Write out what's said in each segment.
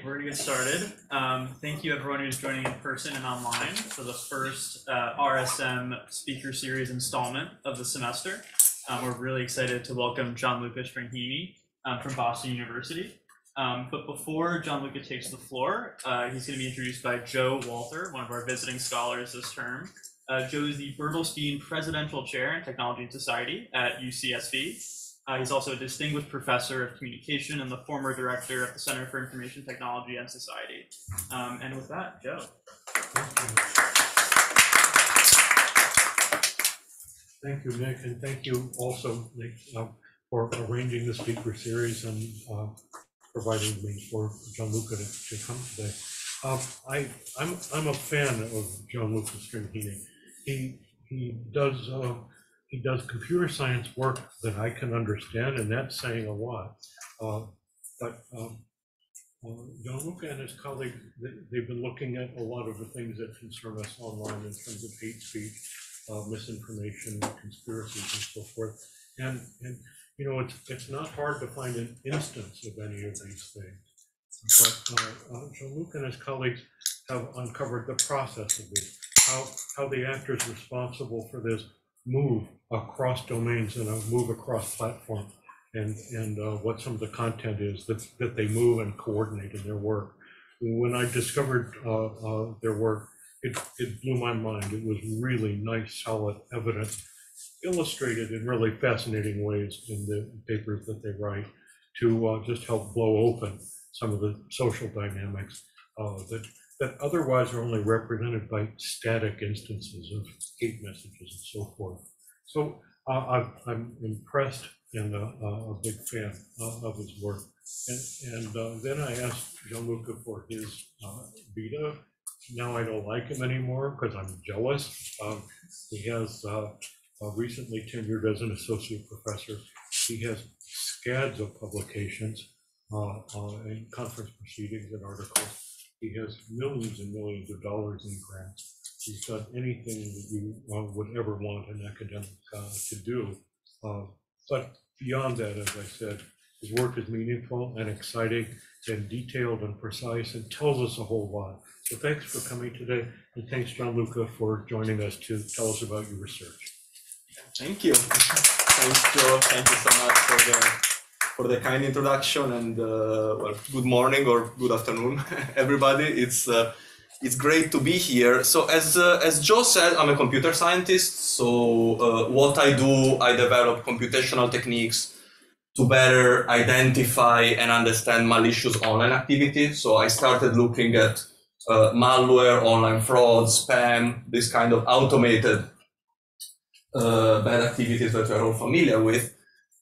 right, we're gonna get started. Um, thank you everyone who's joining in person and online for the first uh, RSM speaker series installment of the semester. Um, we're really excited to welcome Gianluca Stringhini um, from Boston University. Um, but before Gianluca takes the floor, uh, he's going to be introduced by Joe Walther, one of our visiting scholars this term. Uh, Joe is the Bertelsen Presidential Chair in Technology and Society at UCSB. Uh, he's also a distinguished professor of communication and the former director of the Center for Information Technology and Society. Um, and with that, Joe. Thank you, Nick, and thank you also, Nick, uh, for arranging the speaker series and uh, providing me for Gianluca to, to come today. Uh, I, I'm, I'm a fan of john Gianluca Stringhini. He, he does uh, he does computer science work that I can understand, and that's saying a lot. Uh, But um, uh, and his colleagues, they- they've been looking at a lot of the things that concern us online in terms of hate speech, uh, misinformation, conspiracies, and so forth. And, and, you know, it's, it's not hard to find an instance of any of these things. But uh, uh, and his colleagues have uncovered the process of this, how, how the actors responsible for this move across domains and uh, move across platforms, and, and uh, what some of the content is that, that they move and coordinate in their work. When I discovered uh, uh, their work, it, it blew my mind. It was really nice, solid evidence, illustrated in really fascinating ways in the papers that they write to uh, just help blow open some of the social dynamics uh, that, that otherwise are only represented by static instances of hate messages and so forth. So uh, I'm, I'm impressed and uh, a big fan uh, of his work. And, and uh, then I asked Gianluca for his uh, beta. Now I don't like him anymore because I'm jealous. He has uh, uh, recently tenured as an associate professor. He has scads of publications uh, uh, and conference proceedings and articles. He has millions and millions of dollars in grants. He's done anything that you uh, would ever want an academic uh, to do. Uh, But beyond that, as I said, his work is meaningful and exciting and detailed and precise and tells us a whole lot. So thanks for coming today, and thanks, Gianluca, for joining us to tell us about your research. Thank you. Thanks, Joe. Thank you so much for the for the kind introduction and uh, well, good morning or good afternoon, everybody. It's uh, it's great to be here. So as uh, as Joe said, I'm a computer scientist. So uh, what I do, I develop computational techniques to better identify and understand malicious online activity. So I started looking at uh, malware, online fraud, spam, this kind of automated uh, bad activities that we're all familiar with.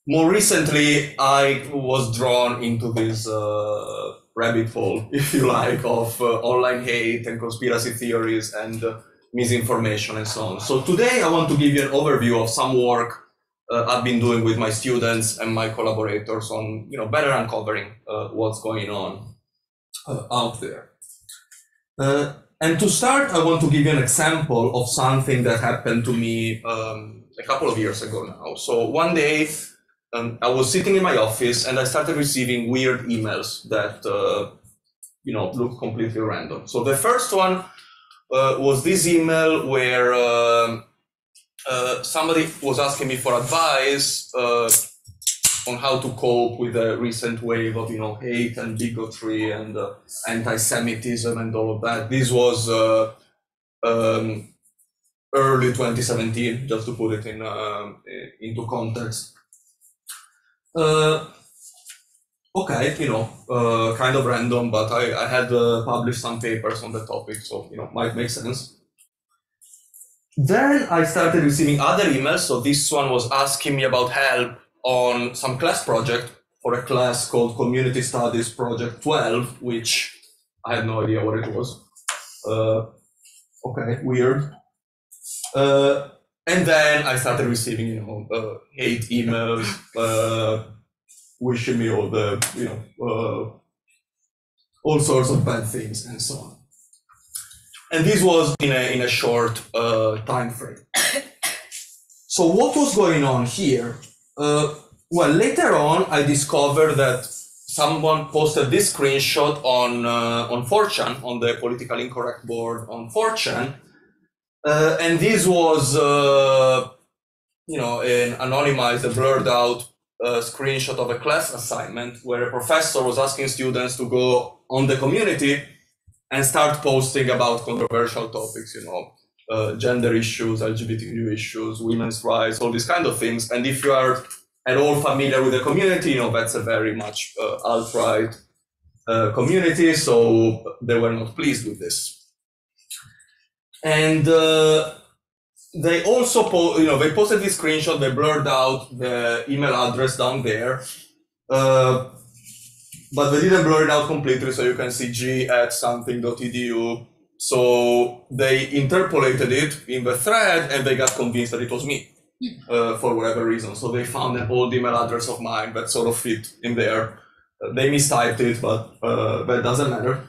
More recently, I was drawn into this uh, rabbit hole, if you like, of uh, online hate and conspiracy theories and uh, misinformation and so on. So today, I want to give you an overview of some work uh, I've been doing with my students and my collaborators on, you know, better uncovering uh, what's going on uh, out there. Uh, and to start, I want to give you an example of something that happened to me um, a couple of years ago now. So one day, um, I was sitting in my office and I started receiving weird emails that, uh, you know, looked completely random. So the first one uh, was this email where um uh, somebody was asking me for advice uh, on how to cope with the recent wave of, you know, hate and bigotry and uh, anti-Semitism and all of that. This was uh, um, early 2017, just to put it in um, into context. Uh, okay, you know, uh, kind of random, but I, I had uh, published some papers on the topic, so you know, might make sense. Then I started receiving other emails. So this one was asking me about help on some class project for a class called Community Studies Project 12, which I had no idea what it was. Uh, okay, weird. Uh, and then I started receiving, you know, uh, hate emails, uh, wishing me all the, you know, uh, all sorts of bad things and so on. And this was in a, in a short uh, time frame. so what was going on here? Uh, well, later on, I discovered that someone posted this screenshot on uh, on 4chan on the political incorrect board on 4chan, uh, and this was uh, you know an anonymized, blurred out uh, screenshot of a class assignment where a professor was asking students to go on the community and start posting about controversial topics, you know, uh, gender issues, LGBTQ issues, women's rights, all these kind of things. And if you are at all familiar with the community, you know, that's a very much uh, alt-right uh, community, so they were not pleased with this. And uh, they also, po- you know, they posted this screenshot, they blurred out the email address down there, uh, but they didn't blur it out completely, so you can see g at something.edu. So they interpolated it in the thread, and they got convinced that it was me uh, for whatever reason. So they found an old email address of mine that sort of fit in there. Uh, they mistyped it, but uh, that doesn't matter.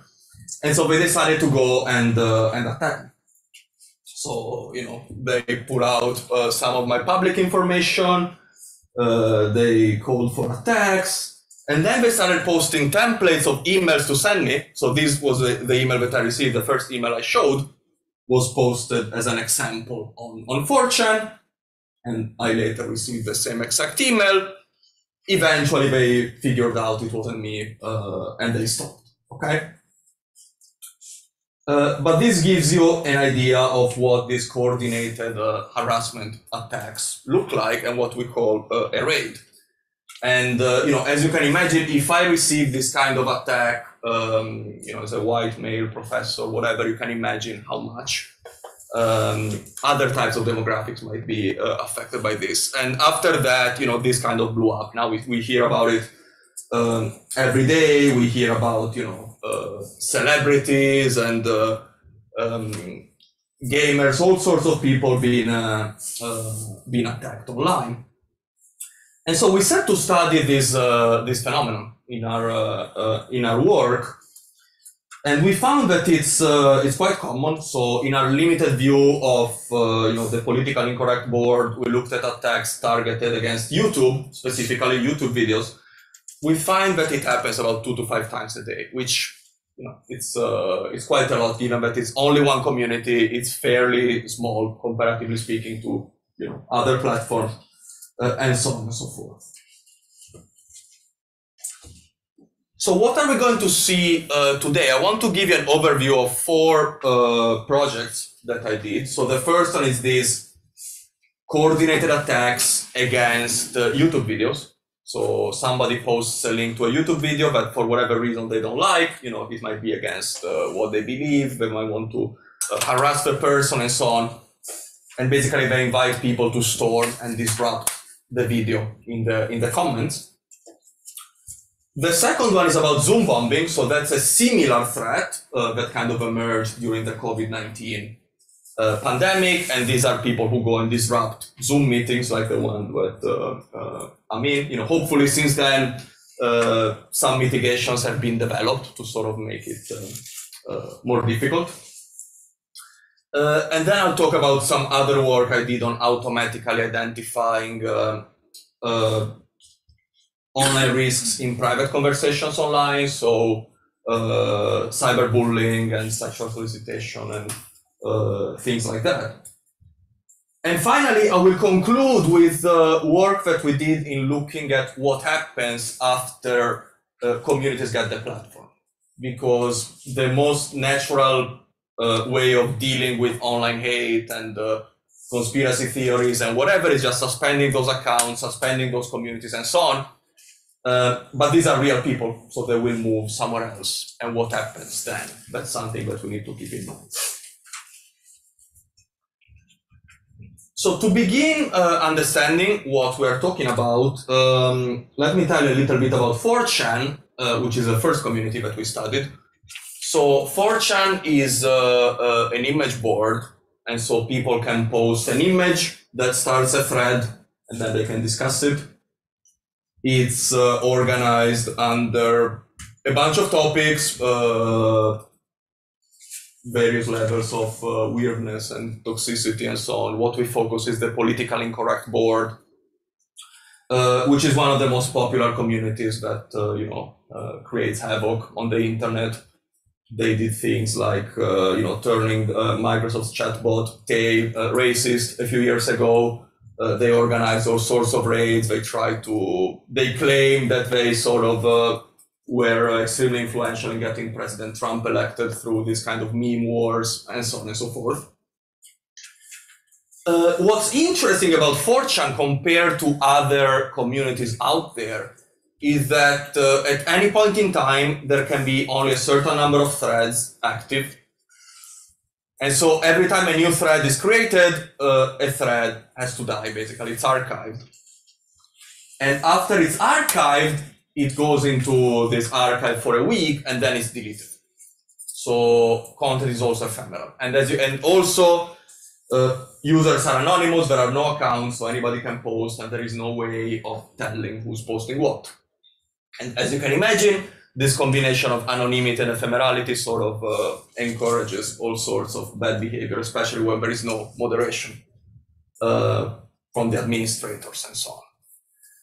And so they decided to go and uh, and attack. So you know they put out uh, some of my public information. Uh, they called for attacks, and then they started posting templates of emails to send me. So this was the, the email that I received. The first email I showed was posted as an example on on 4chan and I later received the same exact email. Eventually, they figured out it wasn't me, uh, and they stopped. Okay. Uh, but this gives you an idea of what these coordinated uh, harassment attacks look like and what we call uh, a raid. And uh, you know, as you can imagine, if I receive this kind of attack, um, you know, as a white male professor, whatever, you can imagine how much um, other types of demographics might be uh, affected by this. And after that, you know, this kind of blew up. Now we, we hear about it um, every day. We hear about, you know, celebrities and uh, um, gamers, all sorts of people being, uh, uh, being attacked online. And so we set to study this, uh, this phenomenon in our, uh, in our work and we found that it's uh, it's quite common. So in our limited view of uh, you know the political incorrect board, we looked at attacks targeted against YouTube, specifically YouTube videos. We find that it happens about two to five times a day, which you know it's uh, it's quite a lot given that it's only one community. It's fairly small comparatively speaking to you know other platforms uh, and so on and so forth. So what are we going to see uh, today? I want to give you an overview of four uh, projects that I did. So the first one is these coordinated attacks against uh, YouTube videos. So somebody posts a link to a YouTube video that for whatever reason they don't like, you know, it might be against uh, what they believe, they might want to uh, harass the person and so on. And basically they invite people to storm and disrupt the video in the in the comments. The second one is about Zoom bombing. So that's a similar threat uh, that kind of emerged during the COVID-19 uh, pandemic. And these are people who go and disrupt Zoom meetings like the one with, uh, uh I mean, you know, hopefully since then, uh, some mitigations have been developed to sort of make it uh, more difficult. and then I'll talk about some other work I did on automatically identifying online risks in private conversations online, so uh, cyberbullying and sexual solicitation and uh, things like that. And finally, I will conclude with the work that we did in looking at what happens after uh, communities get the platform. Because the most natural uh, way of dealing with online hate and uh, conspiracy theories and whatever is just suspending those accounts, suspending those communities, and so on. Uh, but these are real people, so they will move somewhere else. And what happens then? That's something that we need to keep in mind. So to begin uh, understanding what we're talking about, um, let me tell you a little bit about 4chan, uh, which is the first community that we studied. So 4chan is uh, uh, an image board, and so people can post an image that starts a thread, and then they can discuss it it's uh, organized under a bunch of topics, uh, various levels of uh, weirdness and toxicity and so on. What we focus is the political incorrect board. uh, which is one of the most popular communities that uh, you know uh, creates havoc on the internet. They did things like uh, you know turning uh, Microsoft's chatbot uh, racist a few years ago. They organized all sorts of raids. They tried to. They claim that they sort of were extremely influential in getting President Trump elected through this kind of meme wars and so on and so forth. Uh, what's interesting about 4chan compared to other communities out there is that uh, at any point in time there can be only a certain number of threads active. And so every time a new thread is created, uh, a thread has to die basically, it's archived. And after it's archived, it goes into this archive for a week and then it's deleted. So content is also ephemeral. And as you, and also uh, users are anonymous, there are no accounts, so anybody can post, and there is no way of telling who's posting what. And as you can imagine, this combination of anonymity and ephemerality sort of uh, encourages all sorts of bad behavior, especially when there is no moderation uh, from the administrators and so on.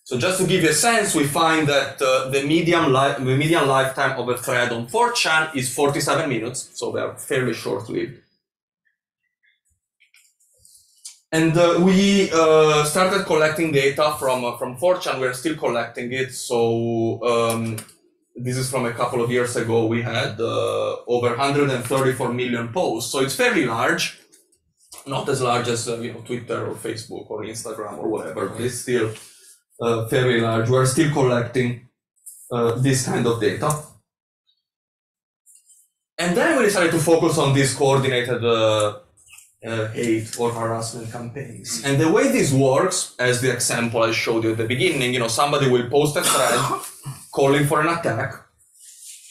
So just to give you a sense, we find that uh, the median, the median lifetime of a thread on 4chan is 47 minutes, so they are fairly short-lived. And uh, we uh, started collecting data from uh, from 4chan. We're still collecting it. So um, this is from a couple of years ago. We had uh, over 134 million posts. So it's fairly large, not as large as uh, you know Twitter or Facebook or Instagram or whatever, but it's still uh, fairly large. We're still collecting uh, this kind of data. And then we decided to focus on these coordinated uh, uh, hate or harassment campaigns. And the way this works, as the example I showed you at the beginning, you know, somebody will post a thread calling for an attack,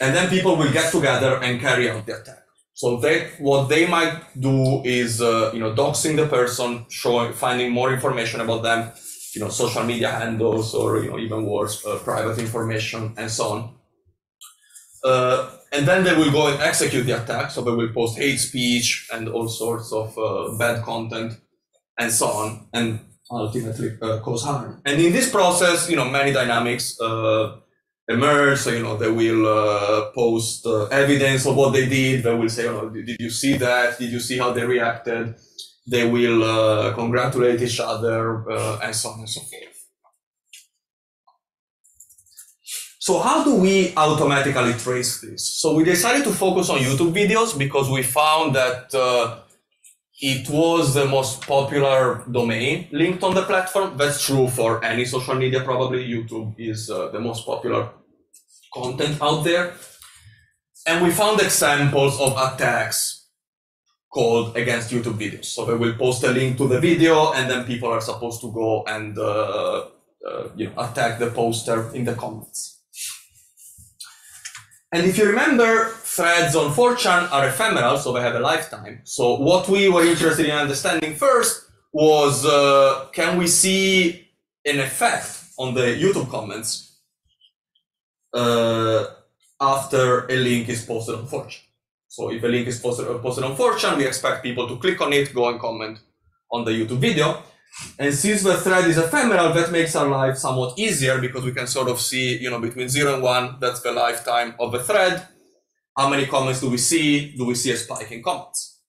and then people will get together and carry out the attack. So they, what they might do is, uh, you know, doxing the person, showing, finding more information about them, you know, social media handles, or you know, even worse, uh, private information, and so on. Uh, and then they will go and execute the attack. So they will post hate speech and all sorts of uh, bad content and so on, and ultimately uh, cause harm. And in this process, you know, many dynamics uh, emerge. So you know, they will uh, post uh, evidence of what they did. They will say, "Oh, did you see that? Did you see how they reacted?" They will uh, congratulate each other uh, and so on and so forth. So how do we automatically trace this? So we decided to focus on YouTube videos because we found that uh, it was the most popular domain linked on the platform. That's true for any social media, probably. YouTube is uh, the most popular content out there. And we found examples of attacks called against YouTube videos. So they will post a link to the video and then people are supposed to go and uh, uh, you know, attack the poster in the comments. And if you remember, threads on 4chan are ephemeral, so they have a lifetime. So what we were interested in understanding first was, uh, can we see an effect on the YouTube comments uh, after a link is posted on 4chan? So if a link is posted, posted on 4chan, we expect people to click on it, go and comment on the YouTube video. And since the thread is ephemeral, that makes our life somewhat easier because we can sort of see, you know, between zero and one, that's the lifetime of the thread. How many comments do we see? Do we see a spike in comments?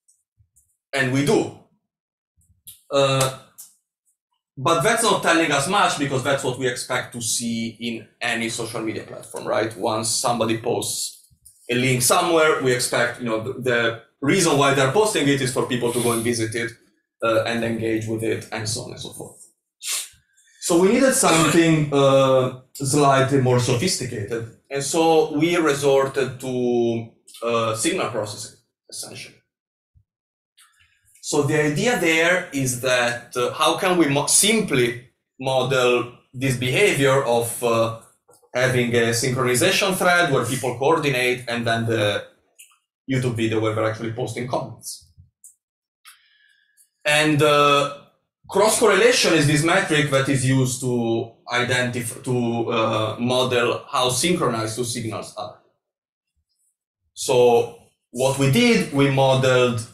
And we do. Uh, but that's not telling us much because that's what we expect to see in any social media platform, right? Once somebody posts a link somewhere, we expect, you know, the, the reason why they're posting it is for people to go and visit it uh, and engage with it and so on and so forth. So we needed something uh, slightly more sophisticated. And so we resorted to uh, signal processing, essentially. So the idea there is that uh, how can we mo- simply model this behavior of uh, having a synchronization thread where people coordinate and then the YouTube video where they're actually posting comments. And uh, cross correlation is this metric that is used to identify to uh, model how synchronized two signals are. So what we did, we modeled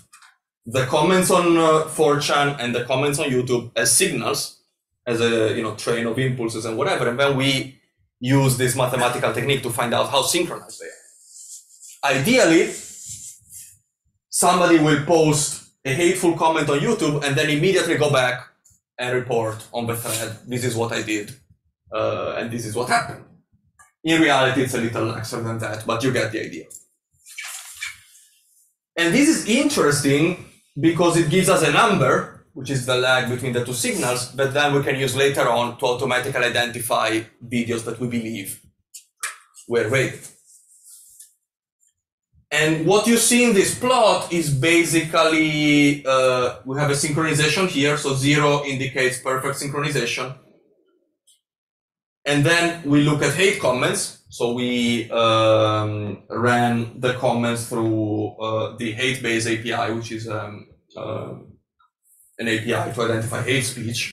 the comments on uh, 4chan and the comments on YouTube as signals, as a you know train of impulses and whatever, and then we use this mathematical technique to find out how synchronized they are. Ideally, somebody will post a hateful comment on YouTube and then immediately go back and report on the thread. This is what I did, uh, and this is what happened. In reality, it's a little laxer than that, but you get the idea. And this is interesting because it gives us a number, which is the lag between the two signals, that then we can use later on to automatically identify videos that we believe were rated. And what you see in this plot is basically, uh, we have a synchronization here, so zero indicates perfect synchronization. And then we look at hate comments. So we um, ran the comments through uh, the HateBase API, which is um, uh, an API to identify hate speech.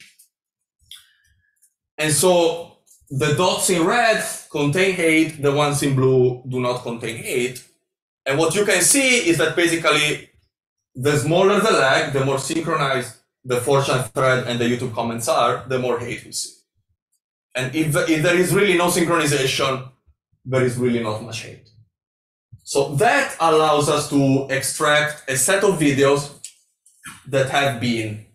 And so the dots in red contain hate, the ones in blue do not contain hate. And what you can see is that basically the smaller the lag, the more synchronized the 4chan thread and the YouTube comments are, the more hate we see. And if, if there is really no synchronization, there is really not much hate. So that allows us to extract a set of videos that have been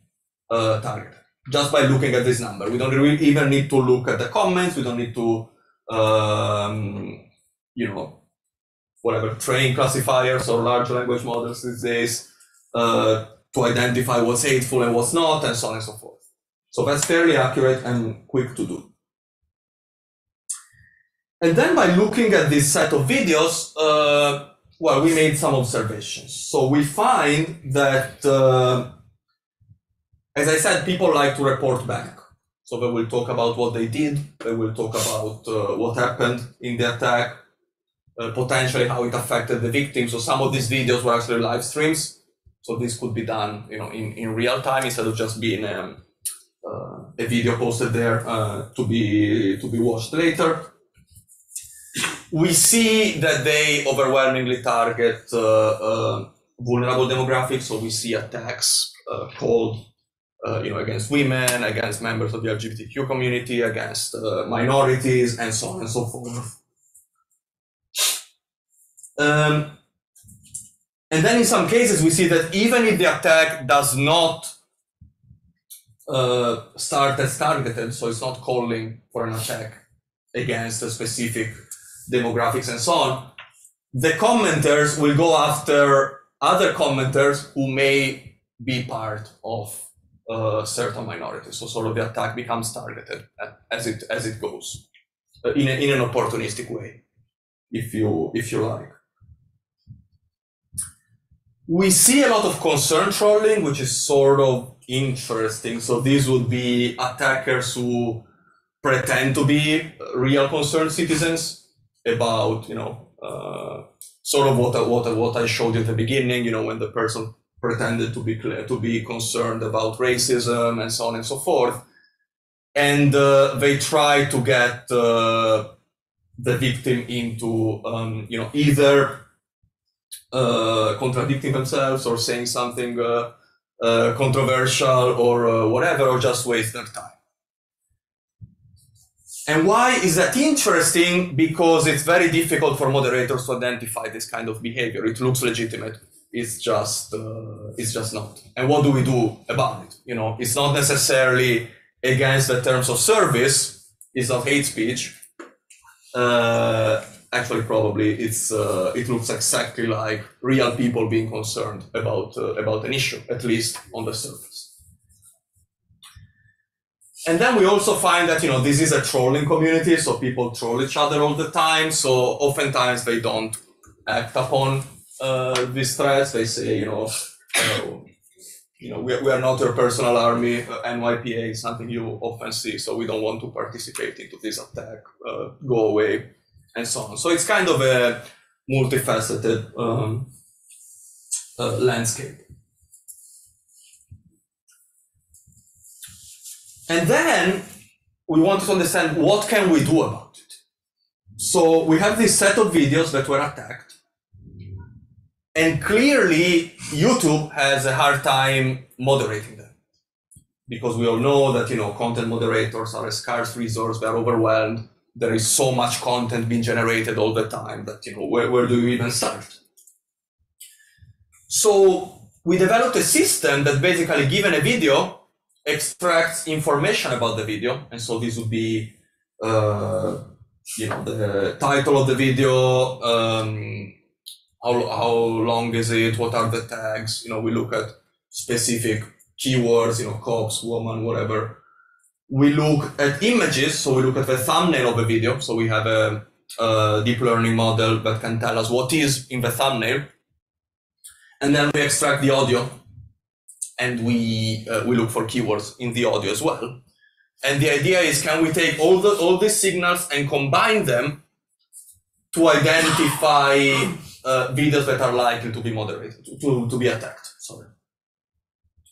uh, targeted just by looking at this number. We don't really even need to look at the comments. We don't need to, um, you know, whatever, train classifiers or large language models these days uh, to identify what's hateful and what's not, and so on and so forth. So that's fairly accurate and quick to do. And then by looking at this set of videos, uh, well, we made some observations. So we find that, uh, as I said, people like to report back. So they will talk about what they did, they will talk about uh, what happened in the attack, uh, potentially how it affected the victims. So some of these videos were actually live streams. So this could be done, you know, in, in real time instead of just being um, uh, a video posted there uh, to be to be watched later we see that they overwhelmingly target uh, uh, vulnerable demographics. So we see attacks uh, called, uh, you know, against women, against members of the LGBTQ community, against uh, minorities, and so on and so forth. Um, and then in some cases, we see that even if the attack does not uh, start as targeted, so it's not calling for an attack against a specific demographics and so on, the commenters will go after other commenters who may be part of uh, certain minorities. So sort of the attack becomes targeted as it as it goes uh, in, a, in an opportunistic way, if you if you like. We see a lot of concern trolling, which is sort of interesting. So these would be attackers who pretend to be real concerned citizens about you know uh, sort of what I, what I, what I showed you at the beginning. You know when the person pretended to be to be concerned about racism and so on and so forth, and uh, they try to get uh, the victim into um, you know either uh, contradicting themselves or saying something uh, uh, controversial or whatever, or just waste their time. And why is that interesting? Because it's very difficult for moderators to identify this kind of behavior. It looks legitimate. It's just, uh, it's just not. And what do we do about it? You know, it's not necessarily against the terms of service. It's not hate speech. Uh, actually, probably it's uh, it looks exactly like real people being concerned about uh, about an issue, at least on the surface. And then we also find that, you know, this is a trolling community, so people troll each other all the time. So oftentimes they don't act upon uh, these threats. They say, you know, uh, you know, we, we are not your personal army. Uh, NYPA is something you often see, so we don't want to participate into this attack. Uh, go away, and so on. So it's kind of a multifaceted um, uh, landscape. And then we wanted to understand what can we do about it. So we have this set of videos that were attacked. And clearly YouTube has a hard time moderating them. because we all know that you know content moderators are a scarce resource, they're overwhelmed. There is so much content being generated all the time that you know where, where do you even start? So we developed a system that basically given a video extracts information about the video. And so this would be uh, you know the title of the video um, how, how long is it? What are the tags? You know we look at specific keywords you know cops woman whatever. We look at images so we look at the thumbnail of a video. So we have a, a deep learning model that can tell us what is in the thumbnail. And then we extract the audio and we uh, we look for keywords in the audio as well. And the idea is can we take all the all these signals and combine them to identify uh, videos that are likely to be moderated to, to, be attacked? Sorry.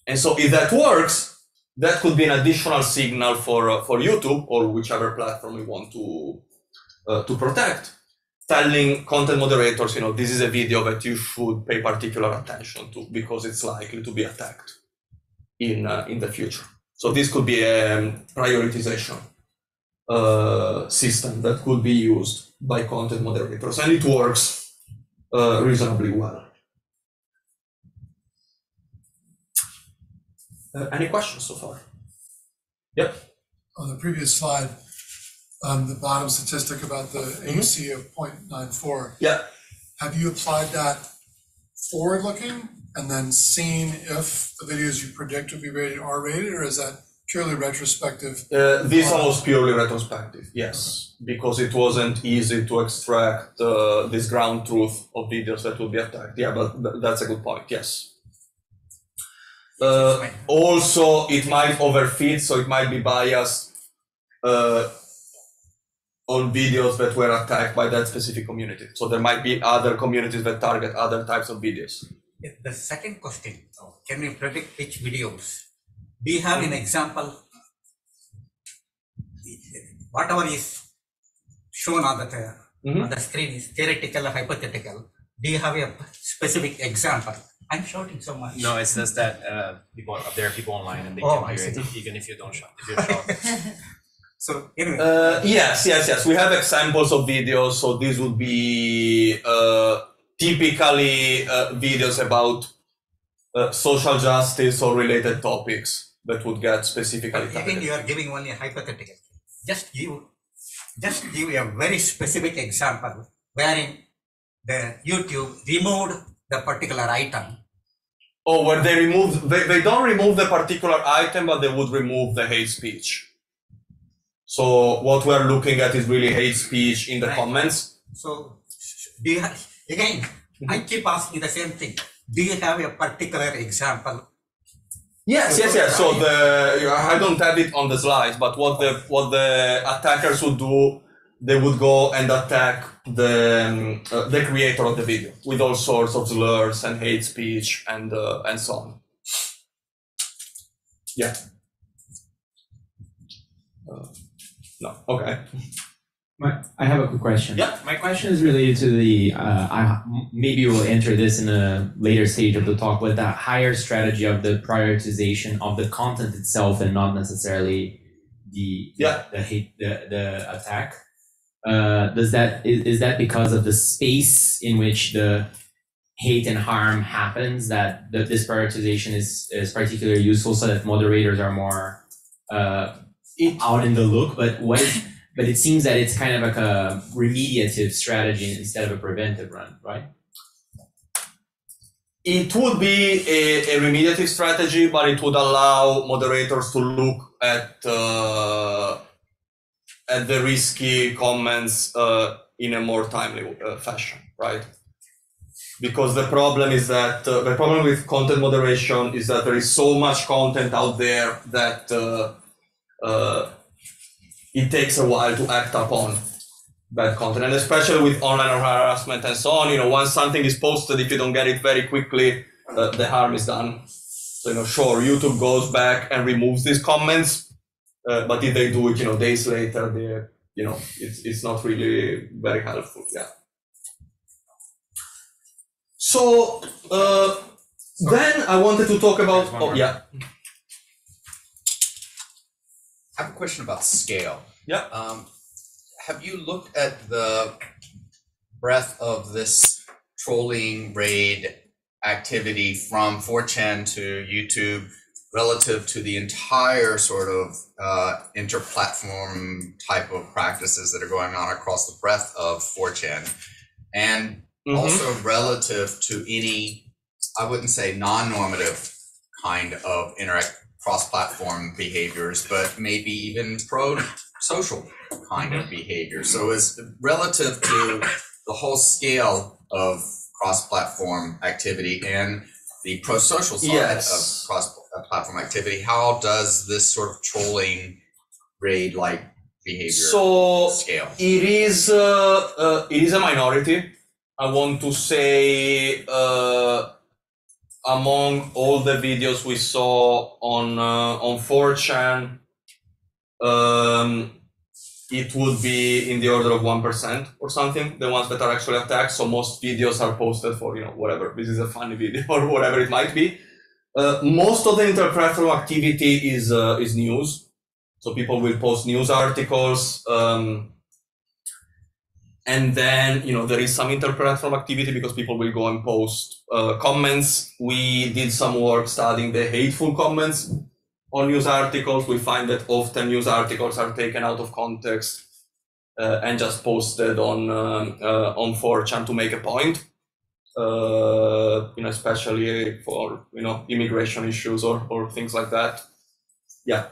And so if that works that could be an additional signal for uh, for youtube or whichever platform we want to uh, to protect telling content moderators, you know, this is a video that you should pay particular attention to because it's likely to be attacked in uh, in the future. So this could be a um, prioritization uh, system that could be used by content moderators, and it works uh, reasonably well. Uh, any questions so far? Yep. On the previous slide, um, the bottom statistic about the Mhm. AC of 0.94. Yeah. Have you applied that forward-looking and then seen if the videos you predict will be rated R rated, or is that purely retrospective? Uh, this one was purely retrospective, yes, because it wasn't easy to extract uh, this ground truth of videos that would be attacked. Yeah, but th- that's a good point. Yes. Uh, also, it might overfit, so it might be biased uh, on videos that were attacked by that specific community. So there might be other communities that target other types of videos. The second question, can we predict which videos? We have an example? Whatever is shown on the, Mhm. on the screen is theoretical or hypothetical. Do you have a specific example? I'm shouting so much. No, it's just that uh, people there are people online and they Oh, can hear it even if you don't shout. If you shout. So anyway, Uh, yes, yes, yes. We have examples of videos. So these would be uh, typically uh, videos about uh, social justice or related topics that would get specifically again, targeted. you are giving only a hypothetical. Just give, just give a very specific example wherein the YouTube removed the particular item Oh, where they remove, they, they don't remove the particular item, but they would remove the hate speech. So what we're looking at is really hate speech in the Right. comments. So, do you again, I keep asking the same thing. Do you have a particular example? Yes, yes, yes. So the I don't have it on the slides, but what the what the attackers would do, they would go and attack the um, uh, the creator of the video with all sorts of slurs and hate speech and uh, and so on. Yeah. Uh, no. Okay. My, I have a quick question. Yeah. My question is related to the, uh, I, maybe we'll enter this in a later stage of the talk, but that higher strategy of the prioritization of the content itself and not necessarily the, Yeah. the hate, the, the attack. Uh, does that, is, is that because of the space in which the hate and harm happens that the, this prioritization is, is particularly useful so that moderators are more, uh, It, out in the look, but what but it seems that it's kind of like a remediative strategy instead of a preventive run, right? it would be a, a remediative strategy, but it would allow moderators to look at uh, at the risky comments uh, in a more timely uh, fashion, right? Because the problem is that uh, the problem with content moderation is that there is so much content out there that uh, uh, it takes a while to act upon bad content, and especially with online harassment and so on. You know, once something is posted, if you don't get it very quickly, uh, the harm is done. So you know, sure, YouTube goes back and removes these comments, uh, but if they do it, you know, days later, they, you know, it's it's not really very helpful. Yeah. So uh, then I wanted to talk about. Oh yeah. I have a question about scale. Yeah. Um, have you looked at the breadth of this trolling raid activity from 4chan to YouTube relative to the entire sort of uh, inter-platform type of practices that are going on across the breadth of 4chan, and Mhm. also relative to any, I wouldn't say non-normative kind of interact cross-platform behaviors, but maybe even pro-social kind of behavior. So is relative to the whole scale of cross-platform activity and the pro-social side Yes. of cross-platform activity, how does this sort of trolling raid-like behavior So scale? it is uh, uh, it is a minority. I want to say uh, among all the videos we saw on uh, on 4chan, um, it would be in the order of one percent or something. The ones that are actually attacked. So most videos are posted for you know whatever. This is a funny video or whatever it might be. Uh, most of the interpretable activity is uh, is news. So people will post news articles. Um, and then, you know, there is some interpretable activity because people will go and post uh, comments. We did some work studying the hateful comments on news articles. We find that often news articles are taken out of context uh, and just posted on um, uh, on 4chan to make a point. Uh, you know, especially for you know immigration issues or or things like that. Yeah.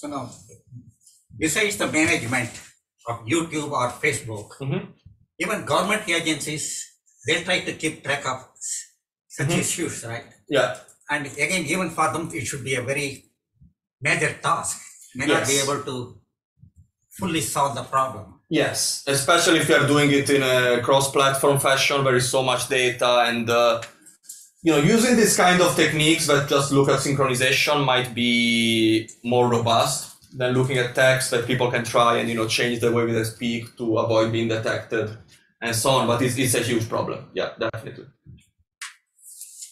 So now, besides the management of YouTube or Facebook, Mhm. even government agencies, they try to keep track of such Mhm. issues, right? Yeah. And again, even for them, it should be a very major task. May not be able to fully solve the problem. Yes, especially if you're doing it in a cross-platform fashion, there is so much data, and uh, you know, using this kind of techniques that just look at synchronization might be more robust than looking at text that people can try and you know change the way they speak to avoid being detected and so on. But it's, it's a huge problem. Yeah, definitely.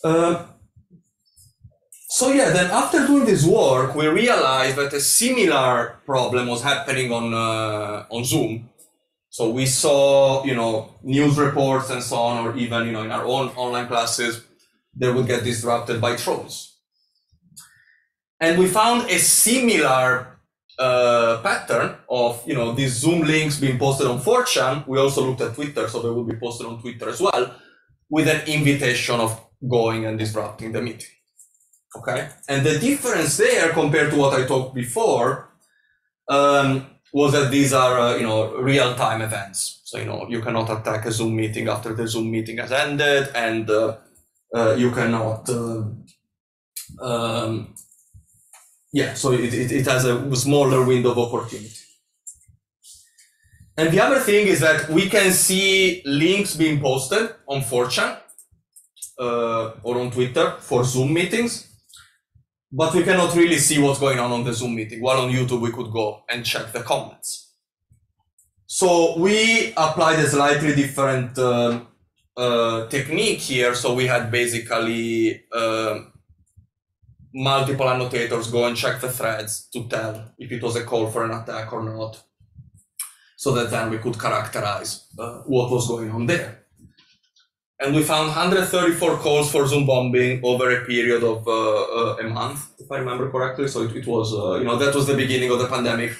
Uh, so yeah, then after doing this work, we realized that a similar problem was happening on uh, on Zoom. So we saw, you know, news reports and so on, or even you know, in our own online classes, they would get disrupted by trolls. And we found a similar uh, pattern of, you know, these Zoom links being posted on 4chan. We also looked at Twitter, so they would be posted on Twitter as well, with an invitation of going and disrupting the meeting. Okay, and the difference there compared to what I talked before um, was that these are uh, you know real-time events. So you know you cannot attack a Zoom meeting after the Zoom meeting has ended, and uh, uh, you cannot. Uh, um, yeah, so it, it, it has a smaller window of opportunity. And the other thing is that we can see links being posted on 4chan uh, or on Twitter for Zoom meetings but we cannot really see what's going on on the Zoom meeting. While on YouTube, we could go and check the comments. So we applied a slightly different uh, uh, technique here. So we had basically uh, multiple annotators go and check the threads to tell if it was a call for an attack or not. So that then we could characterize uh, what was going on there and we found 134 calls for Zoom bombing over a period of uh, uh, a month, if I remember correctly. So it, it was, uh, you know, that was the beginning of the pandemic.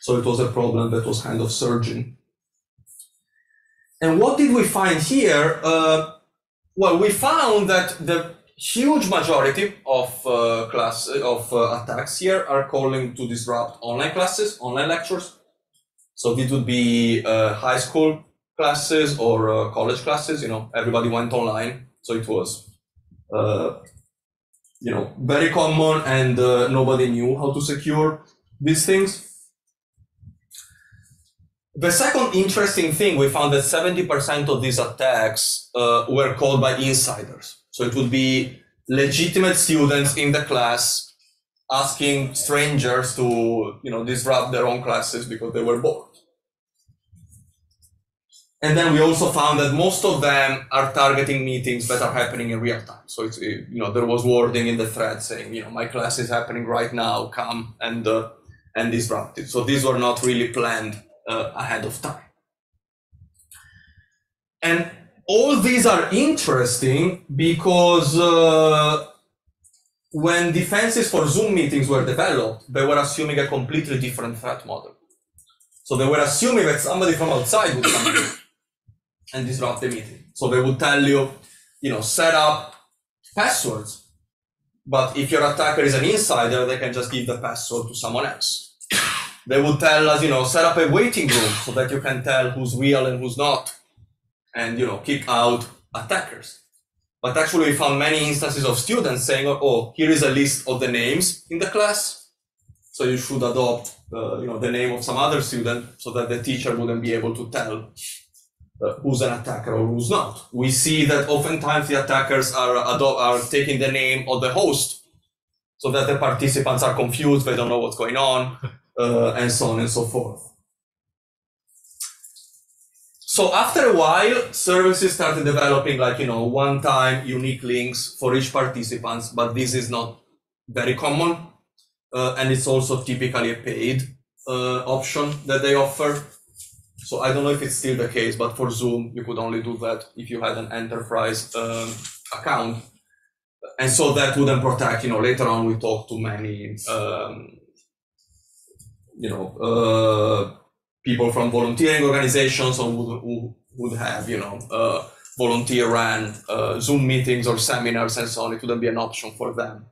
So it was a problem that was kind of surging. And what did we find here? Uh, well, we found that the huge majority of uh, class of uh, attacks here are calling to disrupt online classes, online lectures. So this would be uh, high school classes or uh, college classes you know everybody went online so it was uh, you know very common and uh, nobody knew how to secure these things the second interesting thing we found that 70% of these attacks uh, were called by insiders so it would be legitimate students in the class asking strangers to you know disrupt their own classes because they were bored And then we also found that most of them are targeting meetings that are happening in real time. So it's, you know, there was wording in the thread saying, you know, my class is happening right now, come and, uh, and disrupt it. So these were not really planned uh, ahead of time. And all these are interesting because uh, when defenses for Zoom meetings were developed, they were assuming a completely different threat model. So they were assuming that somebody from outside would come in and disrupt the meeting. So they would tell you, you know, set up passwords. But if your attacker is an insider, they can just give the password to someone else. They would tell us, you know, set up a waiting room so that you can tell who's real and who's not, and you know, kick out attackers. But actually, we found many instances of students saying, "Oh, here is a list of the names in the class, so you should adopt, uh, you know, the name of some other student so that the teacher wouldn't be able to tell uh, who's an attacker or who's not. We see that oftentimes the attackers are, are taking the name of the host so that the participants are confused, they don't know what's going on, uh, and so on and so forth. So after a while, services started developing like, you know, one-time unique links for each participants, but this is not very common. Uh, and it's also typically a paid uh, option that they offer. So I don't know if it's still the case, but for Zoom, you could only do that if you had an enterprise um, account. And so that wouldn't protect, you know, later on we talked to many, um, you know, uh, people from volunteering organizations or would, who would have, you know, uh, volunteer ran uh, Zoom meetings or seminars and so on. It wouldn't be an option for them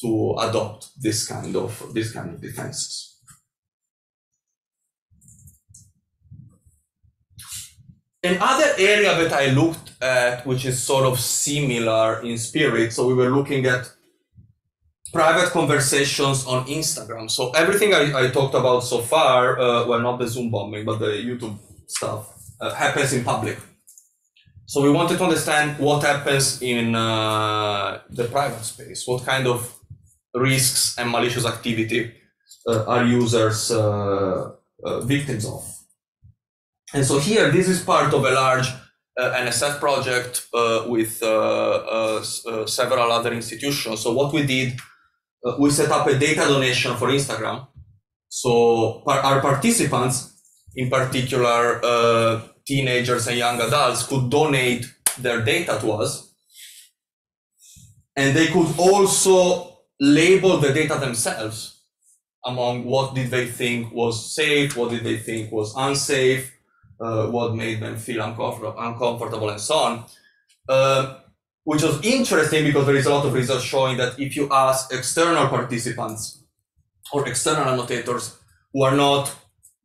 to adopt this kind of, this kind of defenses. Another area that I looked at, which is sort of similar in spirit, so we were looking at private conversations on Instagram. So everything I, I talked about so far, uh, well, not the Zoom bombing, but the YouTube stuff, uh, happens in public. So we wanted to understand what happens in uh, the private space. What kind of risks and malicious activity uh, are users uh, uh, victims of? And so here, this is part of a large uh, NSF project uh, with uh, several other institutions. So what we did, uh, we set up a data donation for Instagram. So par our participants, in particular teenagers and young adults, could donate their data to us. And they could also label the data themselves among what did they think was safe, what did they think was unsafe, uh, what made them feel uncomfortable, uncomfortable and so on. Uh, which was interesting because there is a lot of research showing that if you ask external participants or external annotators who are not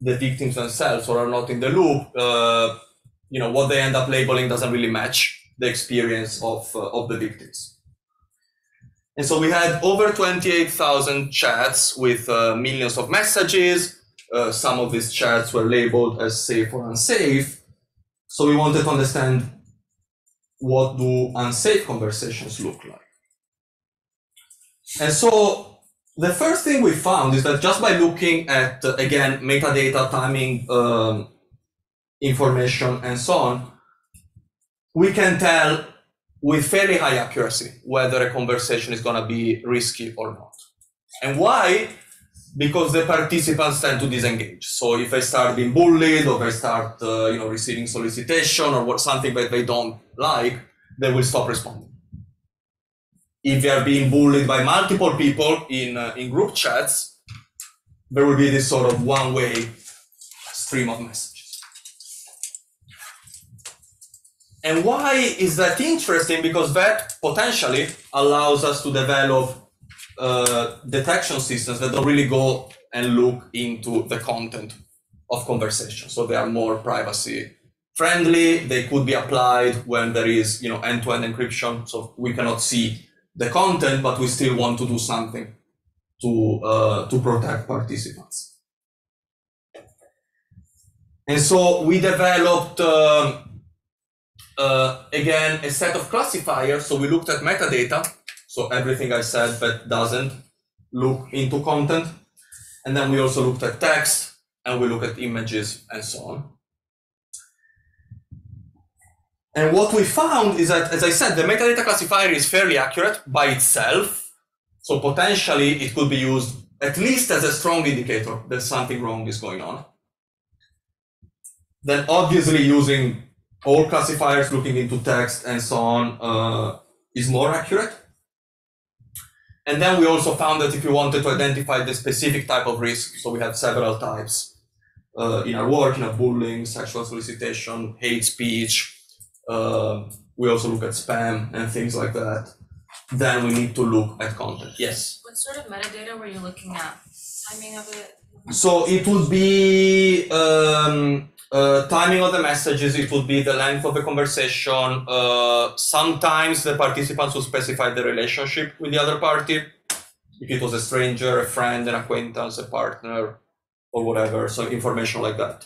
the victims themselves or are not in the loop, uh, you know, what they end up labeling doesn't really match the experience of, uh, of the victims. And so we had over 28,000 chats with uh, millions of messages, uh, some of these chats were labeled as safe or unsafe. So we wanted to understand what do unsafe conversations look like. And so the first thing we found is that just by looking at, uh, again, metadata, timing, um, information, and so on, we can tell with fairly high accuracy whether a conversation is going to be risky or not. And why? Because the participants tend to disengage. So if I start being bullied or I start, uh, you know, receiving solicitation or what something that they don't like, they will stop responding. If they are being bullied by multiple people in uh, in group chats, there will be this sort of one-way stream of messages. And why is that interesting? Because that potentially allows us to develop uh, detection systems that don't really go and look into the content of conversation. So they are more privacy friendly. They could be applied when there is, you know, end-to-end encryption. So we cannot see the content, but we still want to do something to uh, to protect participants. And so we developed uh, uh, again a set of classifiers. So we looked at metadata so everything I said but doesn't look into content. And then we also looked at text and we look at images and so on. And what we found is that, as I said, the metadata classifier is fairly accurate by itself. So potentially it could be used at least as a strong indicator that something wrong is going on. Then obviously using all classifiers looking into text and so on uh, is more accurate. And then we also found that if you wanted to identify the specific type of risk, so we have several types uh, in our work, you know, bullying, sexual solicitation, hate speech. Uh, we also look at spam and things like that. Then we need to look at content. Yes. What sort of metadata were you looking at? Timing of it? So it would be um, uh, timing of the messages. It would be the length of the conversation. Uh, sometimes the participants will specify the relationship with the other party. If it was a stranger, a friend, an acquaintance, a partner, or whatever. So information like that.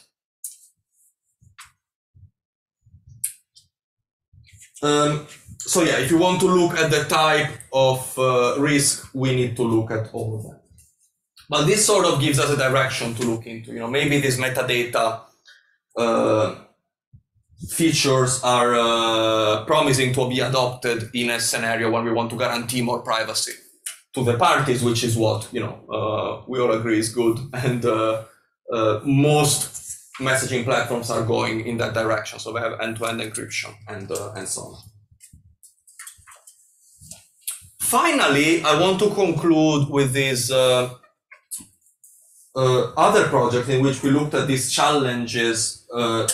Um, so yeah, if you want to look at the type of uh, risk, we need to look at all of that. But this sort of gives us a direction to look into. You know, maybe this metadata features are uh, promising to be adopted in a scenario when we want to guarantee more privacy to the parties, which is what you know uh, we all agree is good, and uh, uh, most messaging platforms are going in that direction. So we have end-to-end encryption and uh, and so on. Finally, I want to conclude with this uh, other project in which we looked at these challenges uh,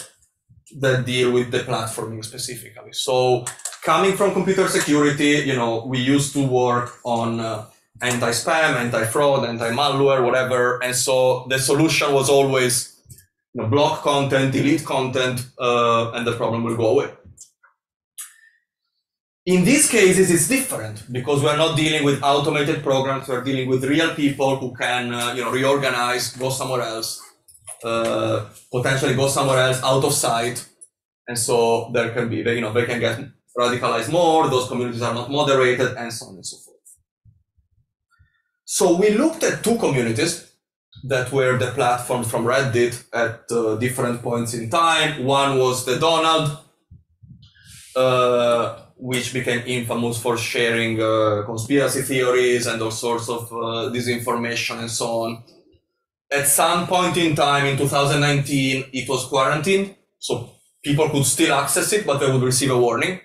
that deal with deplatforming specifically. So, coming from computer security, you know, we used to work on uh, anti-spam, anti-fraud, anti-malware, whatever, and so the solution was always you know, block content, delete content, uh, and the problem will go away. In these cases, it's different because we're not dealing with automated programs. We're dealing with real people who can, uh, you know, reorganize, go somewhere else, uh, potentially go somewhere else out of sight, and so there can be, you know, they can get radicalized more. Those communities are not moderated, and so on and so forth. So we looked at two communities that were deplatformed from Reddit at uh, different points in time. One was the Donald. Which became infamous for sharing uh, conspiracy theories and all sorts of uh, disinformation and so on. At some point in time in 2019, it was quarantined, so people could still access it, but they would receive a warning.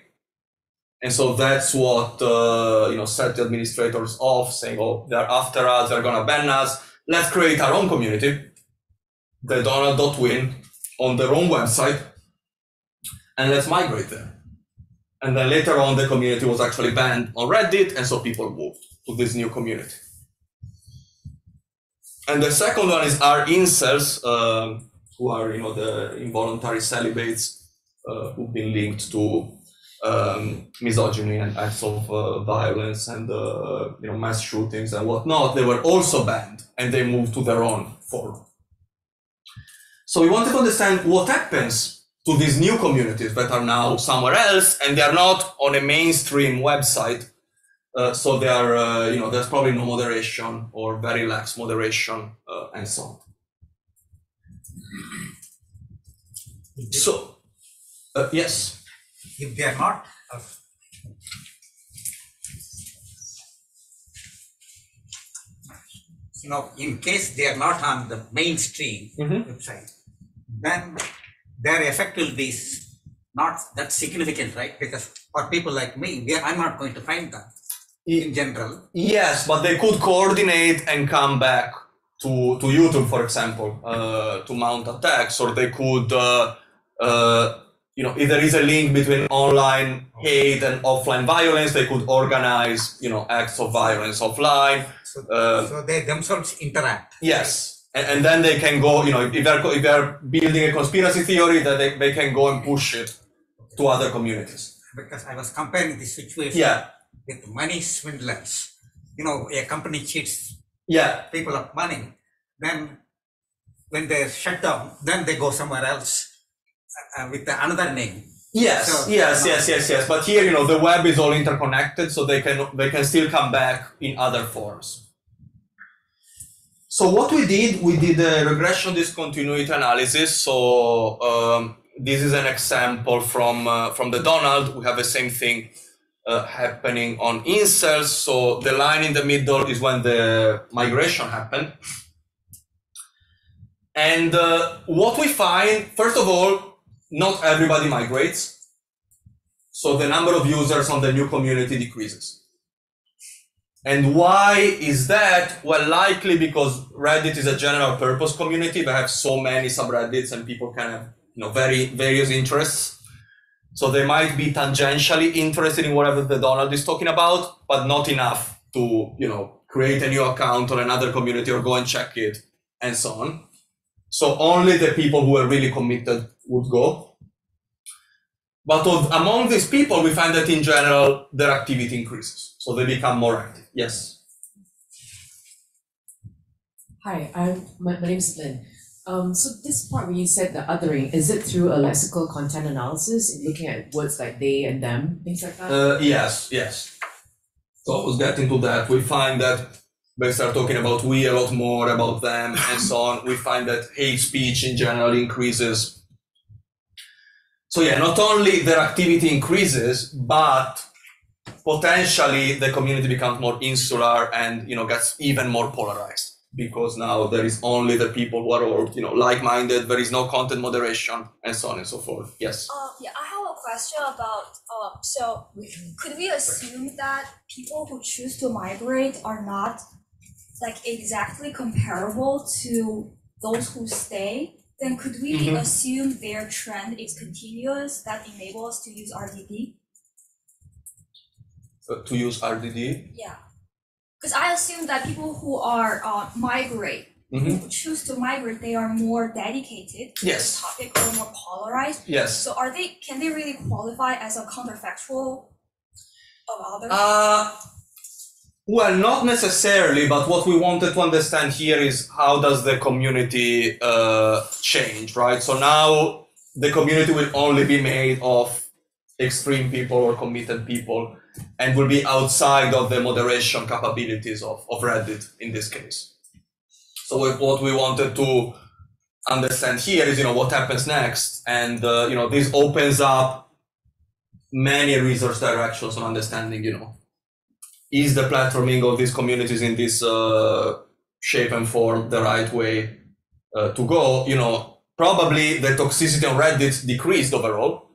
And so that's what uh, you know set the administrators off, saying, "Oh, they're after us. They're gonna ban us. Let's create our own community, the Donald.win, on their own website, and let's migrate there." And then later on, the community was actually banned on Reddit, and so people moved to this new community. And the second one is our incels, um, who are you know the involuntary celibates uh, who've been linked to um, misogyny and acts of uh, violence and uh, you know mass shootings and whatnot. They were also banned, and they moved to their own forum. So we wanted to understand what happens to these new communities that are now somewhere else and they are not on a mainstream website. Uh, so they are, uh, you know, there's probably no moderation or very lax moderation uh, and so on. So, uh, yes. If they are not, uh, you know, in case they are not on the mainstream Mhm. website, then their effect will be not that significant, right? Because for people like me, we are, I'm not going to find that in general. Yes, but they could coordinate and come back to, to YouTube, for example, uh, to mount attacks, or they could, uh, uh, you know, if there is a link between online hate and offline violence, they could organize, you know, acts of violence offline. So, Uh, so they themselves interact. Yes, and, and then they can go, you know, if they're, if they're building a conspiracy theory, that they, they can go and push it to other communities. Because I was comparing this situation Yeah, with money swindlers. You know, a company cheats yeah, people of money, then when they shut down, then they go somewhere else uh, with another name. Yes, So- yes, yes, yes, yes. But here, you know, the web is all interconnected, so they can they can still come back in other forms. So what we did, we did a regression discontinuity analysis. So um, this is an example from uh, from the Donald. We have the same thing uh, happening on incels. So the line in the middle is when the migration happened. And uh, what we find, first of all, not everybody migrates. So the number of users on the new community decreases. And why is that? Well, likely because Reddit is a general purpose community. They have so many subreddits and people can have, you know, very various interests. So they might be tangentially interested in whatever the Donald is talking about, but not enough to, you know, create a new account on another community or go and check it and so on. So only the people who are really committed would go. But of, among these people, we find that in general, their activity increases. So they become more active. Yes. Hi, I'm, my, my name is Lynn. Um, so this part where you said the othering, is it through a lexical content analysis, looking at words like they and them, things like that? Uh, yes, yes. So I was getting to that. We find that they start talking about we a lot more, about them, and so on. We find that hate speech in general increases. So yeah, not only their activity increases, but potentially the community becomes more insular and you know gets even more polarized because now there is only the people who are all you know like-minded. There is no content moderation and so on and so forth. Yes. Uh, yeah, I have a question about. Uh, so could we assume that people who choose to migrate are not like exactly comparable to those who stay? Then could we Mhm. assume their trend is continuous that enable us to use RDD? Uh, to use RDD. Yeah, because I assume that people who are uh, migrate, Mhm. who choose to migrate, they are more dedicated to Yes. the topic or more polarized. Yes. So are they? Can they really qualify as a counterfactual of others? Uh, well, not necessarily, but what we wanted to understand here is how does the community uh, change, right? So now the community will only be made of extreme people or committed people and will be outside of the moderation capabilities of, of Reddit in this case. So what we wanted to understand here is, you know, what happens next. And, uh, you know, this opens up many research directions on understanding, you know, is deplatforming of these communities in this uh, shape and form the right way uh, to go? You know, probably the toxicity on Reddit decreased overall.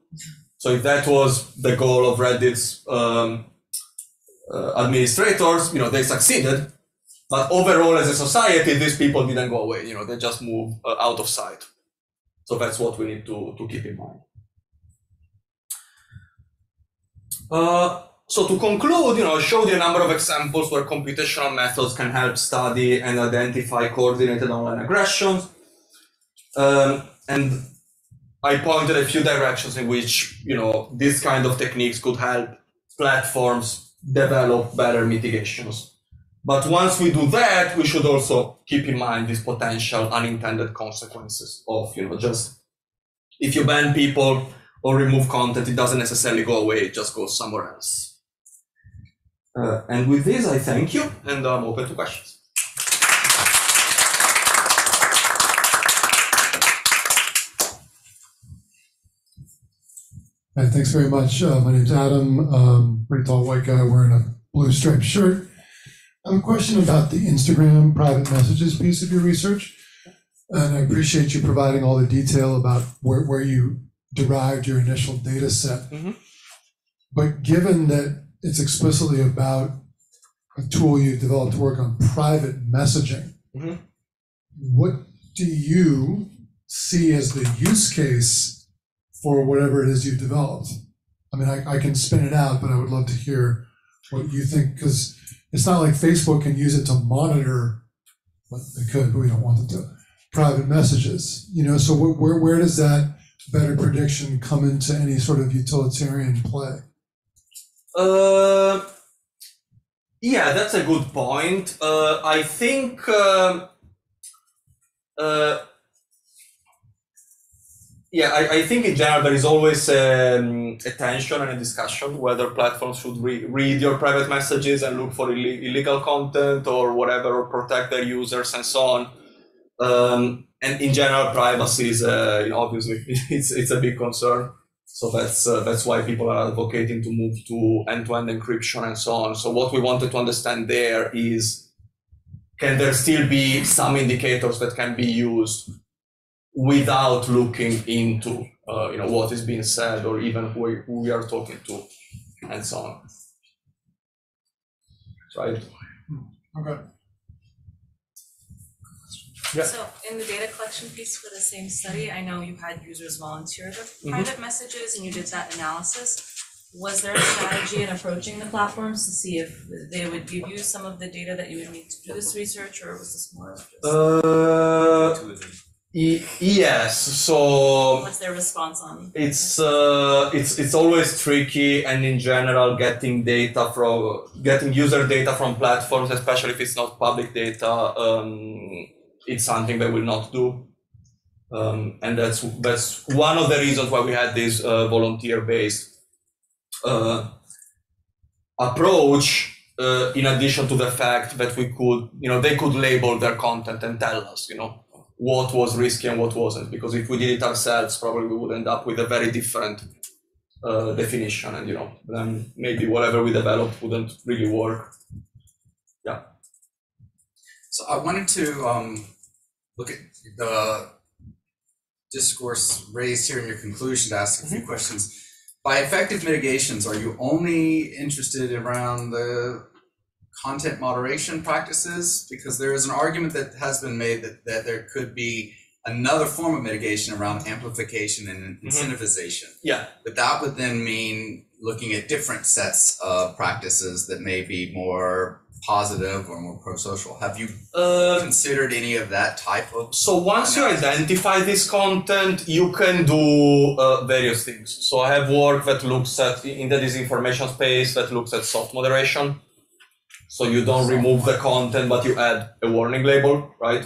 So if that was the goal of Reddit's um, uh, administrators, you know, they succeeded. But overall, as a society, these people didn't go away. You know, they just moved uh, out of sight. So that's what we need to, to keep in mind. Uh, so to conclude, you know, I showed you a number of examples where computational methods can help study and identify coordinated online aggressions. Um, and I pointed a few directions in which, you know, this kind of techniques could help platforms develop better mitigations. But once we do that, we should also keep in mind these potential unintended consequences of, you know, just if you ban people or remove content, it doesn't necessarily go away, it just goes somewhere else. Uh, and with this, I thank you and I'm open to questions. Hi, thanks very much. Uh, my name's Adam, um, pretty tall white guy wearing a blue striped shirt. I have a question about the Instagram private messages piece of your research. And I appreciate you providing all the detail about where, where you derived your initial data set. Mhm. But given that it's explicitly about a tool you developed to work on private messaging, Mhm. what do you see as the use case for whatever it is you've developed? I mean, I, I can spin it out, but I would love to hear what you think, because it's not like Facebook can use it to monitor, well, they could, but we don't want them to, private messages, you know, so where, where does that better prediction come into any sort of utilitarian play? Uh, yeah, that's a good point. Uh, I think um uh, yeah, I, I think in general there is always um, a tension and a discussion whether platforms should re- read your private messages and look for Ill- illegal content or whatever, or protect their users and so on. Um, and in general, privacy is uh, obviously it's it's a big concern. So that's uh, that's why people are advocating to move to end-to-end encryption and so on. So what we wanted to understand there is, can there still be some indicators that can be used without looking into uh, you know what is being said or even who, we- who we are talking to and so on. Right. Okay. Yeah. So in the data collection piece for the same study, I know you had users volunteer their Mm-hmm. private messages and you did that analysis. Was there a strategy in approaching the platforms to see if they would give you some of the data that you would need to do this research, or was this more of just Uh, y- yes. So what's their response on? it's uh, it's it's always tricky, and in general, getting data from getting user data from platforms, especially if it's not public data, um, it's something they will not do. Um, and that's that's one of the reasons why we had this uh, volunteer-based uh, approach. Uh, in addition to the fact that we could, you know, they could label their content and tell us, you know, what was risky and what wasn't. Because if we did it ourselves, probably we would end up with a very different uh, definition, and you know, then maybe whatever we developed wouldn't really work. Yeah. So I wanted to um, look at the discourse raised here in your conclusion to ask a few mm-hmm. questions. By effective mitigations, are you only interested around the content moderation practices? Because there is an argument that has been made that, that there could be another form of mitigation around amplification and mm-hmm. incentivization. Yeah. But that would then mean looking at different sets of practices that may be more positive or more pro-social. Have you Uh, considered any of that type of? So once you identify this content, you can do uh, various things. So I have work that looks at in the disinformation space that looks at soft moderation. So you don't remove the content, but you add a warning label, right?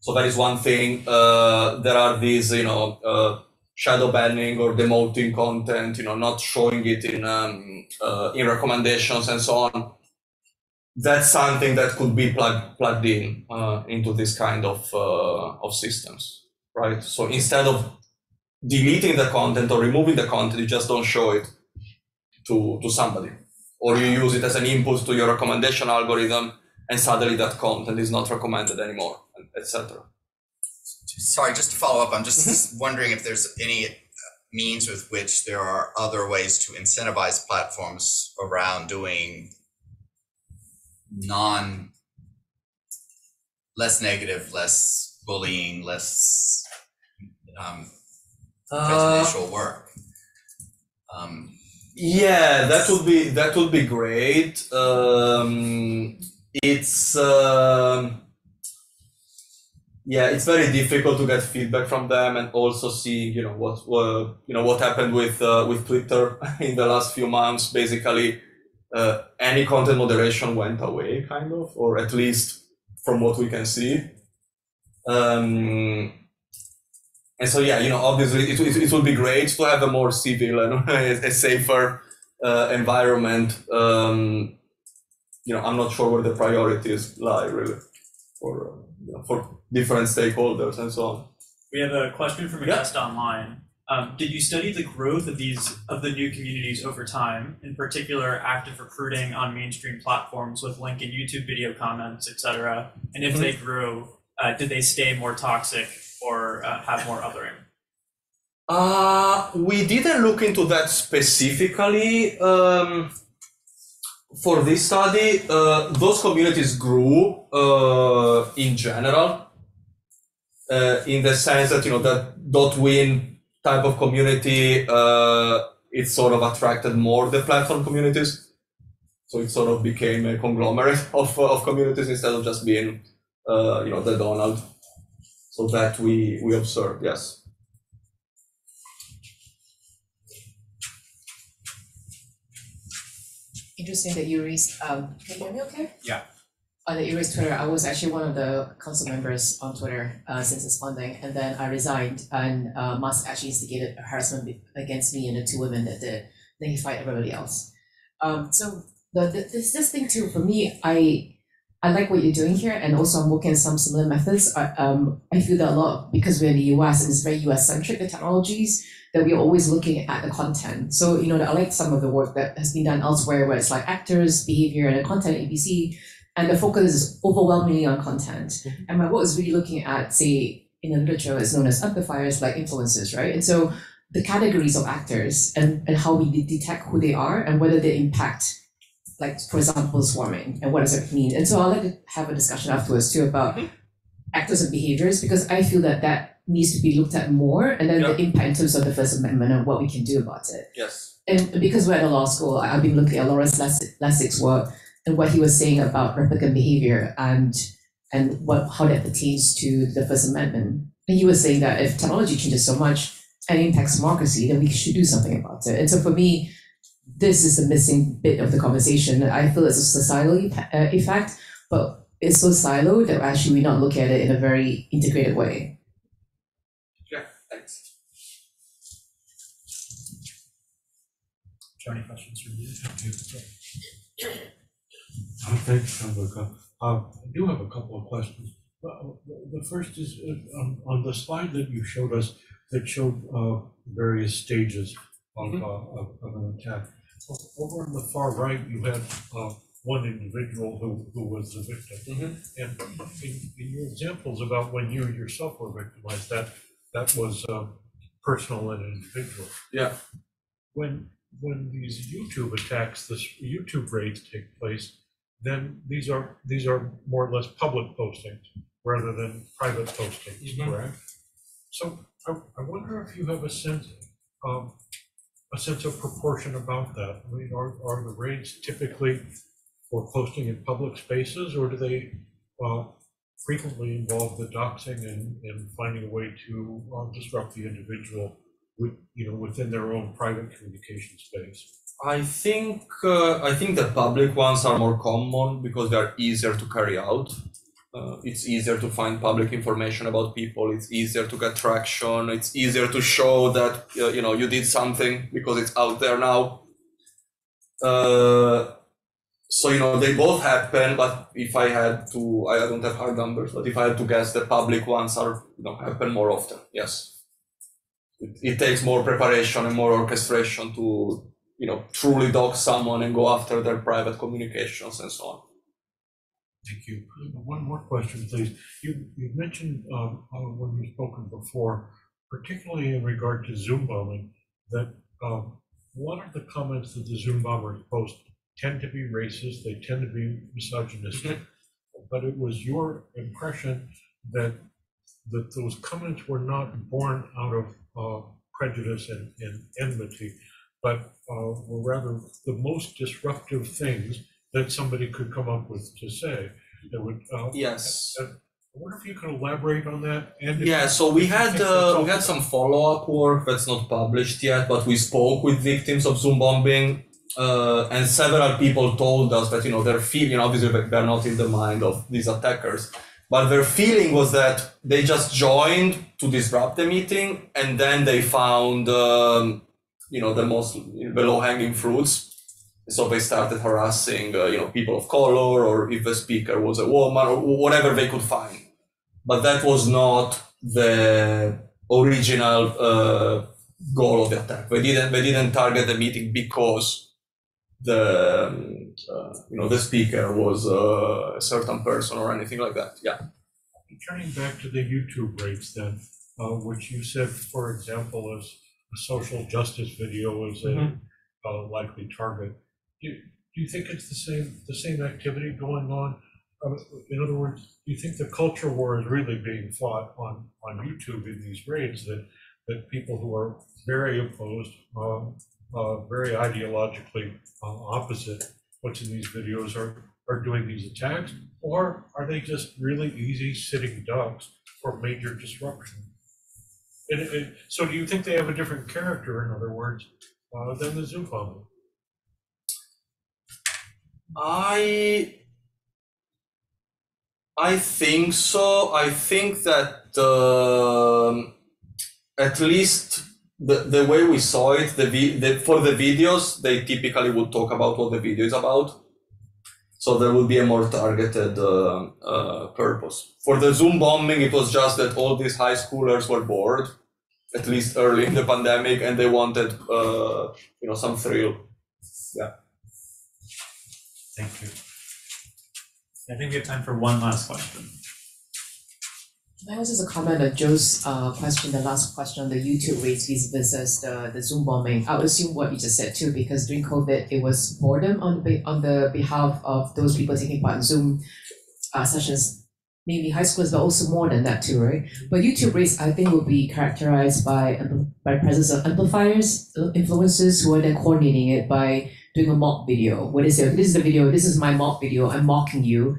So that is one thing. Uh, there are these, you know, uh, shadow banning or demoting content, you know, not showing it in um, uh, in recommendations and so on that's something that could be plugged plugged in uh, into this kind of uh, of systems, right? So instead of deleting the content or removing the content, you just don't show it to to somebody, or you use it as an input to your recommendation algorithm, and suddenly that content is not recommended anymore, etc. Sorry, just to follow up, I'm just Mm-hmm. wondering if there's any uh, means with which there are other ways to incentivize platforms around doing non less negative, less bullying, less um, Uh, work. Um, Yeah, that would be that would be great. Um, it's um, yeah, it's very difficult to get feedback from them, and also see you know what uh, you know what happened with uh, with Twitter in the last few months. Basically, uh, any content moderation went away, kind of, or at least from what we can see. Um, and so, yeah, you know, obviously, it, it, it would be great to have a more civil and a, a safer uh, environment. Um, you know, I'm not sure where the priorities lie, really, for uh, you know, for different stakeholders and so on. We have a question from a Yeah. guest online. Um, did you study the growth of these of the new communities over time, in particular active recruiting on mainstream platforms with link in YouTube video comments, etc.? And if they grew, uh, did they stay more toxic or uh, have more othering? Uh, we didn't look into that specifically um, for this study. Uh, those communities grew uh, in general, uh, in the sense that you know that dot .win type of community, uh, it sort of attracted more deplatformed communities. So it sort of became a conglomerate of, of communities instead of just being, uh, you know, the Donald. So that we we observed, yes. Interesting that you raised, um, can you hear me okay? Yeah. Uh, the raised Twitter, I was actually one of the council members on Twitter, uh, since its founding, and then I resigned, and, uh, Musk actually instigated harassment against me and the two women that did, then he fired everybody else. Um, so the, the, this, this thing too, for me, I, I like what you're doing here, and also I'm working on some similar methods. I, um, I feel that a lot because we're in the US and it's very US centric, the technologies, that we're always looking at the content. So, you know, I like some of the work that has been done elsewhere where it's like actors, behavior, and content ABC, and the focus is overwhelmingly on content. Mm-hmm. And my work is really looking at, say, in the literature, it's known as amplifiers like influencers, right? And so the categories of actors and, and how we de- detect who they are and whether they impact like for example swarming and what does it mean and so i'd like to have a discussion afterwards too about mm-hmm. actors and behaviors because i feel that that needs to be looked at more and then the impact in terms of the first amendment and what we can do about it Yes. and because we're at a law school i've been looking at lawrence Less- lessig's work and what he was saying about replicant behavior and and what how that pertains to the first amendment and he was saying that if technology changes so much and impacts democracy then we should do something about it and so for me this is the missing bit of the conversation. I feel it's a societal uh, effect, but it's so siloed that actually we not look at it in a very integrated way. Yeah, thanks. Johnny, questions from you? Thanks, Gianluca. Uh, I do have a couple of questions. Uh, The first is uh, on, on the slide that you showed us that showed uh, various stages of, Mhm. uh, of of an attack. O- Over on the far right, you had uh, one individual who, who was the victim. Mhm. And in, in your examples about when you yourself were victimized, that, that was uh, personal and individual. Yeah. When, when these YouTube attacks, this YouTube raids take place, then these are, these are more or less public postings rather than private postings, Mhm. correct? So I, I wonder if you have a sense, um, a sense of proportion about that. I mean, are, are the raids typically for posting in public spaces, or do they, uh, frequently involve the doxing and, and finding a way to uh, disrupt the individual with, you know, within their own private communication space? I think uh, I think the public ones are more common because they are easier to carry out. Uh, it's easier to find public information about people. It's easier to get traction. It's easier to show that uh, you know you did something because it's out there now. Uh, so you know they both happen, but if I had to, I don't have hard numbers, but if I had to guess, the public ones are you know happen more often. Yes, it, it takes more preparation and more orchestration to you know truly dog someone and go after their private communications and so on. Thank you. One more question, please. You, you mentioned, um, uh, when you've spoken before, particularly in regard to Zoom bombing, that, um, a lot of the comments that the Zoom bombers post tend to be racist, they tend to be misogynistic. But it was your impression that, that those comments were not born out of, uh, prejudice and, and enmity, but, uh, were rather the most disruptive things that somebody could come up with to say that would, uh, Yes. I wonder if you could elaborate on that and. Yeah, so we had uh, we had some follow up work that's not published yet, but we spoke with victims of Zoom bombing, uh, and several people told us that you know their feeling obviously they- they're not in the mind of these attackers, but their feeling was that they just joined to disrupt the meeting, and then they found um, you know the most the low hanging fruits. So they started harassing uh, you know people of color, or if the speaker was a woman, or whatever they could find but that was not the original uh, goal of the attack. They didn't they didn't target the meeting because the um, uh, you know the speaker was uh, a certain person or anything like that. Yeah. Turning back to the YouTube raids then, uh, which you said, for example, is a social justice video is a Mhm. uh, likely target. Do, do you think it's the same, the same activity going on? Uh, In other words, do you think the culture war is really being fought on, on YouTube in these raids that, that people who are very opposed, um, uh, very ideologically uh, opposite what's in these videos are, are doing these attacks? Or are they just really easy sitting ducks for major disruption? And, and so do you think they have a different character, in other words, uh, than the Zoom bombing? I I think so. I think that um, at least the, the way we saw it, the, the for the videos, they typically would talk about what the video is about. So there would be a more targeted uh, uh, purpose. For the Zoom bombing, it was just that all these high schoolers were bored, at least early in the pandemic, and they wanted, uh, you know, some thrill. Yeah. Thank you. I think we have time for one last question. That was just a comment on Joe's uh question, the last question on the YouTube raids versus the the Zoom bombing. I would assume what you just said too, because during COVID, it was boredom on the on the behalf of those people taking part in Zoom uh sessions, mainly high schools, but also more than that too, right? But YouTube raids, I think, will be characterized by by presence of amplifiers, uh, influencers who are then coordinating it by doing a mock video. What is it? This is the video. This is my mock video. I'm mocking you.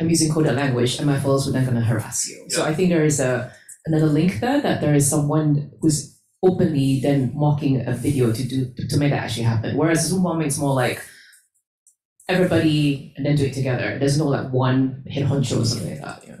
I'm using coded language, and my followers are then going to harass you. So I think there is a another link there that there is someone who's openly then mocking a video to do to make that actually happen. Whereas Zoom bombing is more like everybody and then do it together. There's no like one hit honcho or something like that. Yeah.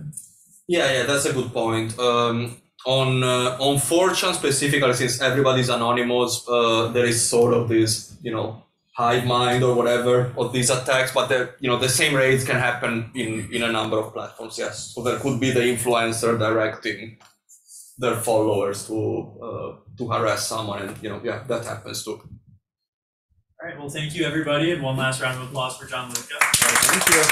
Yeah, yeah, that's a good point. Um, on uh, on 4chan specifically, since everybody's anonymous, uh, there is sort of this, you know, hive mind or whatever of these attacks. But the you know the same raids can happen in in a number of platforms. Yes, so there could be the influencer directing their followers to uh, to harass someone, and you know, yeah, that happens too. All right, well, thank you, everybody, and one last round of applause for Gianluca. Thank you.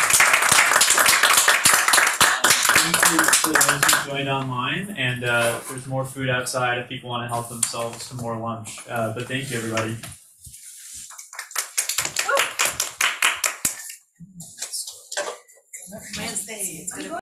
Thank you to those who joined online, and uh, there's more food outside if people want to help themselves to more lunch. Uh, but thank you, everybody. Wednesday, it's gonna